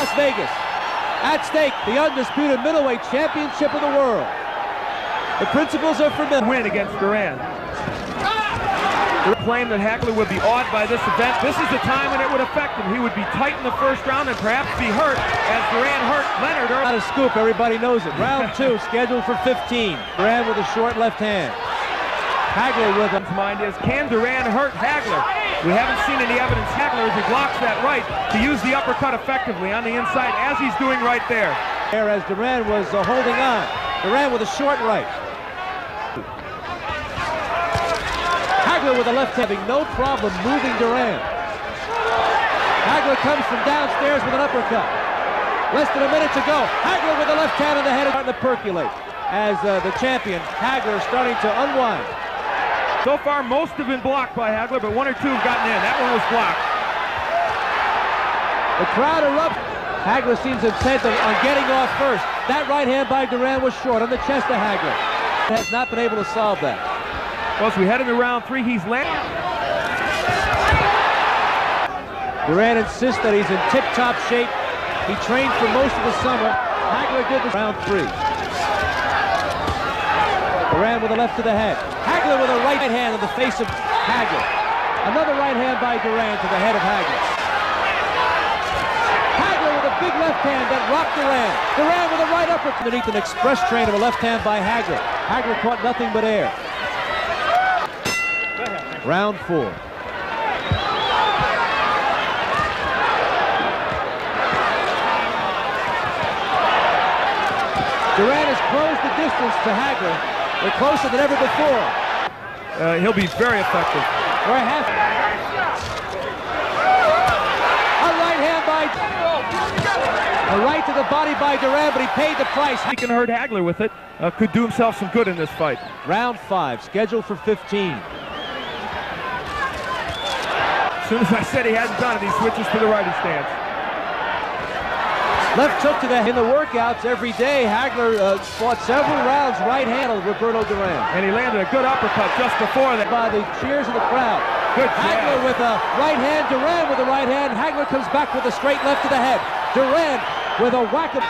Las Vegas. At stake, the undisputed middleweight championship of the world. The principles are familiar. Win against Duran. Claim that Hagler would be awed by this event. This is the time when it would affect him. He would be tight in the first round and perhaps be hurt as Duran hurt Leonard. Out of scoop, everybody knows it. Round two, scheduled for 15. Duran with a short left hand. Hagler with him. Mind is, can Duran hurt Hagler? We haven't seen any evidence Hagler as he blocks that right to use the uppercut effectively on the inside as he's doing right there. There as Duran was uh, holding on. Duran with a short right. Hagler with a left having no problem moving Duran. Hagler comes from downstairs with an uppercut. Less than a minute to go. Hagler with a left hand on the head starting to percolate as uh, the champion, Hagler, starting to unwind. So far, most have been blocked by Hagler, but one or two have gotten in. That one was blocked. The crowd erupts. Hagler seems intent on getting off first. That right hand by Duran was short on the chest of Hagler. Has not been able to solve that. Well, as we head into round three, he's landing. Duran insists that he's in tip-top shape. He trained for most of the summer. Hagler did this round three. Duran with a left to the head. With a right hand in the face of Hagler. Another right hand by Duran to the head of Hagler. Hagler with a big left hand that rocked Duran. Duran with a right uppercut underneath an express train of a left hand by Hagler. Hagler caught nothing but air. Round four. Duran has closed the distance to Hagler. They're closer than ever before. Uh, he'll be very effective. A half. A right hand by... A right to the body by Duran, but he paid the price. He can hurt Hagler with it. Uh, could do himself some good in this fight. Round five, scheduled for 15. As soon as I said he hadn't done it, he switches to the righty stance. Left hook to the in the workouts every day. Hagler uh, fought several rounds right-handed Roberto Duran. And he landed a good uppercut just before that. By the cheers of the crowd. Good Hagler jab. with a right hand, Duran with a right hand. Hagler comes back with a straight left to the head. Duran with a whack of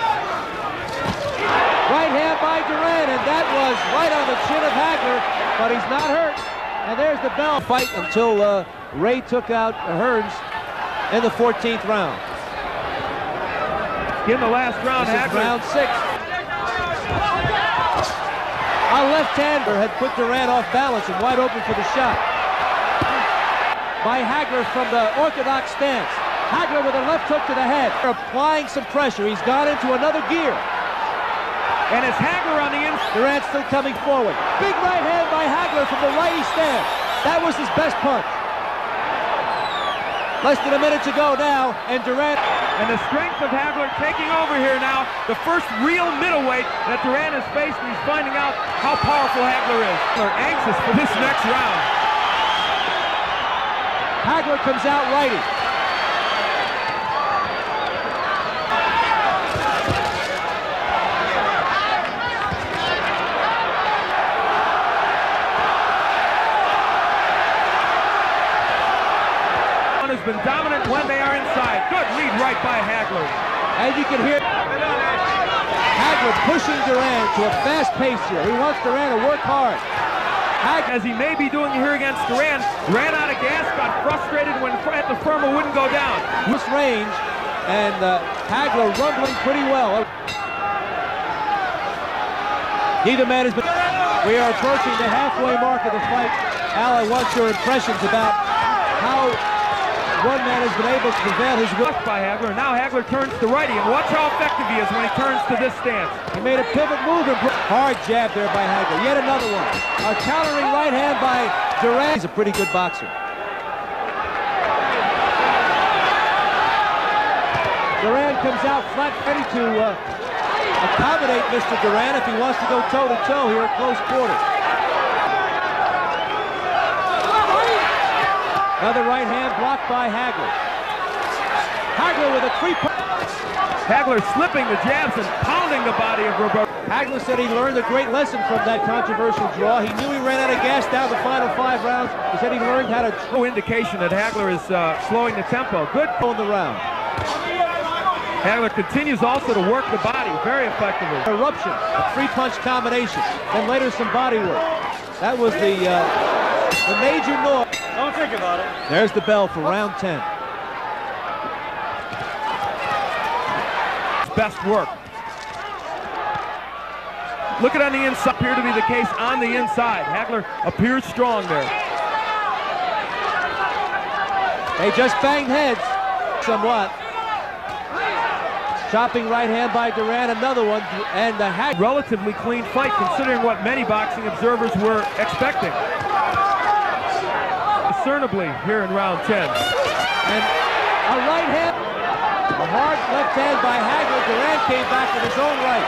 right hand by Duran, and that was right on the chin of Hagler, but he's not hurt. And there's the bell fight until uh, Ray took out Hearns in the 14th round. In the last round, This is round six. A left-hander had put Duran off balance and wide open for the shot. By Hagler from the orthodox stance. Hagler with a left hook to the head. Applying some pressure. He's gone into another gear. And it's Hagler on the inside. Duran still coming forward. Big right hand by Hagler from the righty stance. That was his best punch. Less than a minute to go now, and Duran And the strength of Hagler taking over here now. The first real middleweight that Duran has faced, and he's finding out how powerful Hagler is. They're anxious for this next round. Hagler comes out righty. One has been dominant when they are inside. Good lead right by Hagler. As you can hear, Hagler pushing Duran to a fast pace here. He wants Duran to work hard. Hagler As he may be doing here against Duran, ran out of gas, got frustrated when the Firma wouldn't go down. this range, and uh, Hagler rumbling pretty well. Neither man has been. We are approaching the halfway mark of the fight. Al, I want your impressions about how one man has been able to prevail his. Blocked by Hagler. Now Hagler turns to righty, and watch how effective he is when he turns to this stance. He made a pivot move and hard jab there by Hagler. Yet another one. A countering right hand by Duran. He's a pretty good boxer. Duran comes out flat ready to uh, accommodate Mr. Duran if he wants to go toe-to-toe here at close quarters. Another right hand blocked by Hagler. Hagler with a three. Hagler slipping the jabs and pounding the body of Roberto. Hagler said he learned a great lesson from that controversial draw. He knew he ran out of gas down the final five rounds. He said he learned how to No indication that Hagler is uh, slowing the tempo. Good. in the round. Hagler continues also to work the body very effectively. Eruption, a three-punch combination, then later some body work. That was the, uh, the major noise. Don't think about it. There's the bell for round 10. Best work. Look at on the inside, appear to be the case on the inside. Hagler appears strong there. They just banged heads somewhat. Chopping right hand by Duran, another one, and the Hag. Relatively clean fight considering what many boxing observers were expecting. Discernibly here in round 10. And a right hand, a hard left hand by Hagler. Duran came back with his own right.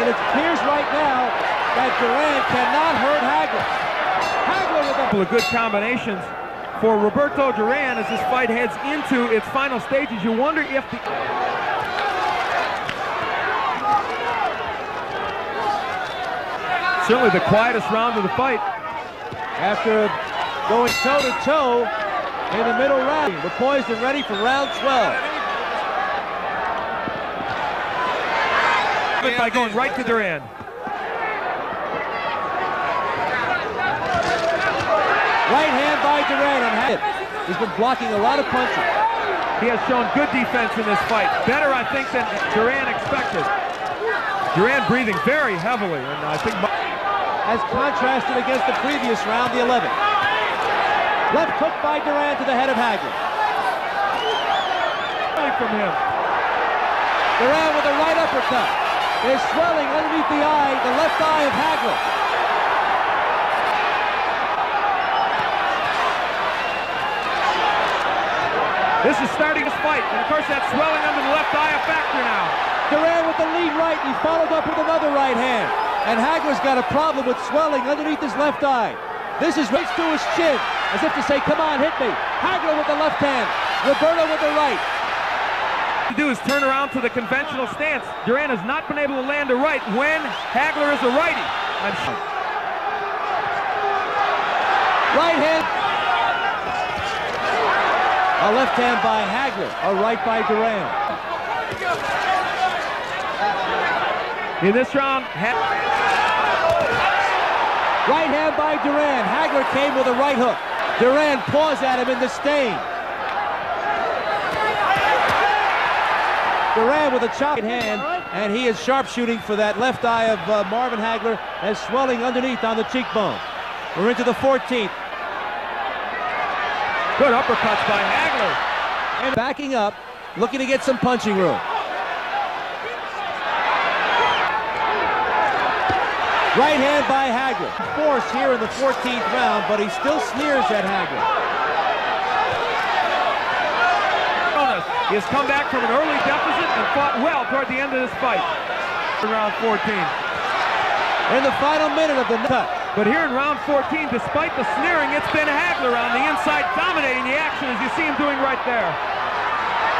And it appears right now that Duran cannot hurt Hagler. Hagler with a couple of good combinations for Roberto Duran as this fight heads into its final stages. You wonder if the... Certainly the quietest round of the fight. After going toe-to-toe -to -toe in the middle round. We're poised and ready for round 12. By going right to Duran. Right hand by Duran on head. He's been blocking a lot of punches. He has shown good defense in this fight. Better, I think, than Duran expected. Duran breathing very heavily, and I think... As contrasted against the previous round, the 11th. Left hook by Duran to the head of Hagler. From him. Duran with a right uppercut. There's swelling underneath the eye, the left eye of Hagler. This is starting to fight, and of course that swelling under the left eye a factor now. Duran with the lead right, and he followed up with another right hand. And Hagler's got a problem with swelling underneath his left eye. This is raised to his chin, as if to say, come on, hit me. Hagler with the left hand, Roberto with the right. To do is turn around to the conventional stance. Duran has not been able to land a right when Hagler is a righty. Right hand. A left hand by Hagler, a right by Duran. In this round, right hand by Duran. Hagler came with a right hook. Duran paws at him in disdain. Duran with a chop hand, and he is sharpshooting for that left eye of uh, Marvin Hagler as swelling underneath on the cheekbone. We're into the 14th. Good uppercuts by Hagler. And backing up, looking to get some punching room. Right hand by Hagler. Force here in the 14th round, but he still sneers at Hagler. He has come back from an early deficit and fought well toward the end of this fight. Round 14. In the final minute of the cut. But here in round 14, despite the sneering, it's been Hagler on the inside dominating the action as you see him doing right there.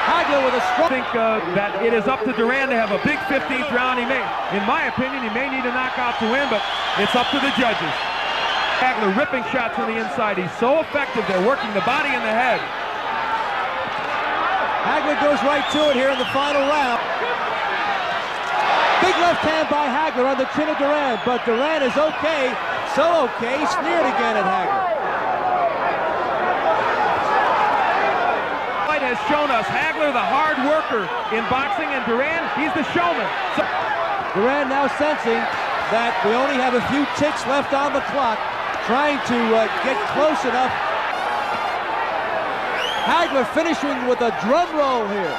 Hagler with a strong... I think uh, that it is up to Duran to have a big 15th round. He may, in my opinion, he may need a knockout to win, but it's up to the judges. Hagler ripping shots from the inside. He's so effective. They're working the body and the head. Hagler goes right to it here in the final round. Big left hand by Hagler on the chin of Duran, but Duran is okay, so okay, he sneered again at Hagler. Has shown us Hagler, the hard worker in boxing, and Duran, he's the showman. So Duran now sensing that we only have a few ticks left on the clock, trying to uh, get close enough. Hagler finishing with a drum roll here.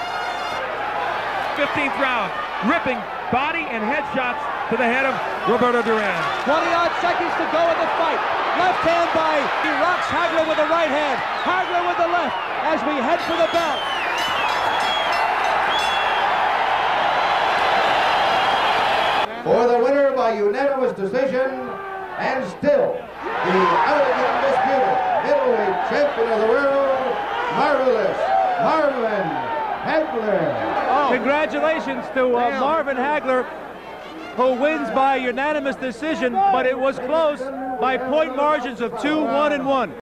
15th round, ripping body and head shots to the head of Roberto Duran. 20-odd seconds to go in the fight. Left hand by, he rocks Hagler with the right hand. Hagler with the left as we head for the belt. For the winner by unanimous decision, and still the undisputed middleweight champion of the world, Marvelous Marvin Hagler. Oh. Congratulations to uh, Marvin Hagler, who wins by unanimous decision, but it was close by point margins of 2, 1, and 1.